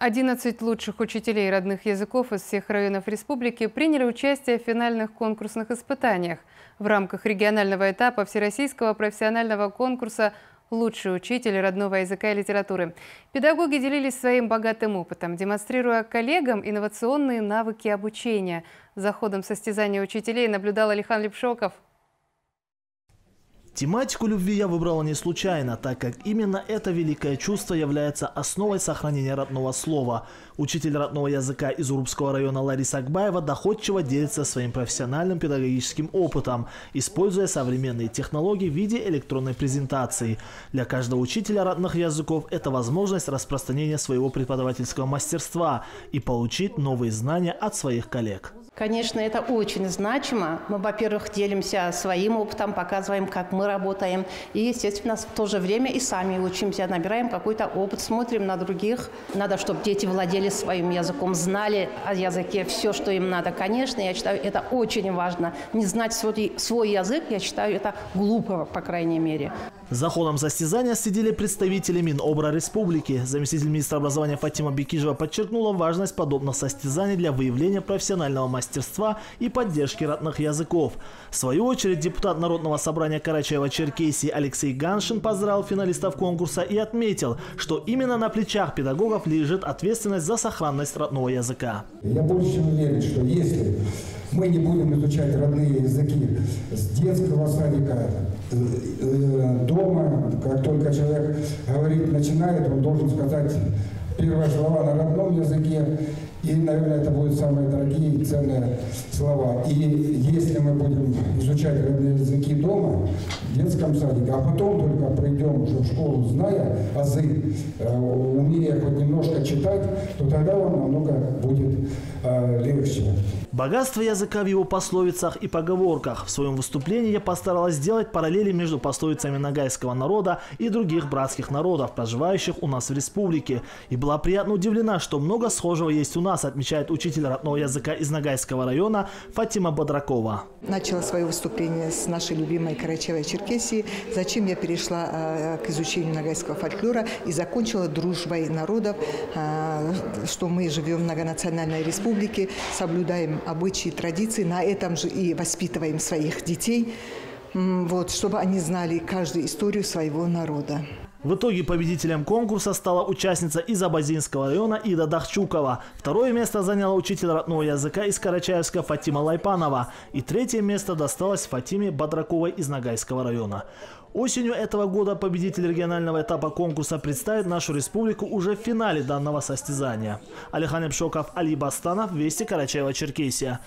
11 лучших учителей родных языков из всех районов республики приняли участие в финальных конкурсных испытаниях в рамках регионального этапа Всероссийского профессионального конкурса «Лучший учитель родного языка и литературы». Педагоги делились своим богатым опытом, демонстрируя коллегам инновационные навыки обучения. За ходом состязания учителей наблюдал Алихан Лепшоков. Тематику любви я выбрала не случайно, так как именно это великое чувство является основой сохранения родного слова. Учитель родного языка из Урубского района Лариса Акбаева доходчиво делится своим профессиональным педагогическим опытом, используя современные технологии в виде электронной презентации. Для каждого учителя родных языков это возможность распространения своего преподавательского мастерства и получить новые знания от своих коллег. Конечно, это очень значимо. Мы, во-первых, делимся своим опытом, показываем, как мы работаем. И, естественно, в то же время и сами учимся, набираем какой-то опыт, смотрим на других. Надо, чтобы дети владели своим языком, знали о языке все, что им надо. Конечно, я считаю, это очень важно. Не знать свой, свой язык, я считаю, это глупо, по крайней мере. За ходом состязания следили представители Минобра республики. Заместитель министра образования Фатима Бекижева подчеркнула важность подобных состязаний для выявления профессионального мастерства и поддержки родных языков. В свою очередь депутат Народного собрания Карачаева-Черкесии Алексей Ганшин поздравил финалистов конкурса и отметил, что именно на плечах педагогов лежит ответственность за сохранность родного языка. Я больше чем уверен, что если мы не будем изучать родные языки с детского садика, э, э, дома. Как только человек говорит, начинает, он должен сказать первые слова на родном языке. И, наверное, это будут самые дорогие и ценные слова. И если мы будем изучать родные языки дома, в детском садике, а потом только придем уже в школу, зная азы, э, умея хоть немножко читать, то тогда вам намного будет легче. Богатство языка в его пословицах и поговорках. В своем выступлении я постаралась сделать параллели между пословицами нагайского народа и других братских народов, проживающих у нас в республике. И была приятно удивлена, что много схожего есть у нас, отмечает учитель родного языка из Нагайского района Фатима Бодракова. Начала свое выступление с нашей любимой Карачевой Черкесии, зачем я перешла э, к изучению нагайского фольклора и закончила дружбой народов, э, что мы живем в многонациональной республике, соблюдаем обычаи, традиции, на этом же и воспитываем своих детей, вот, чтобы они знали каждую историю своего народа. В итоге победителем конкурса стала участница из Абазинского района Ида Дахчукова. Второе место заняла учитель родного языка из Карачаевска Фатима Лайпанова. И третье место досталось Фатиме Бадраковой из Нагайского района. Осенью этого года победитель регионального этапа конкурса представит нашу республику уже в финале данного состязания. Алихан Эпшоков, Али Бастанов, Вести Карачаева-Черкесия.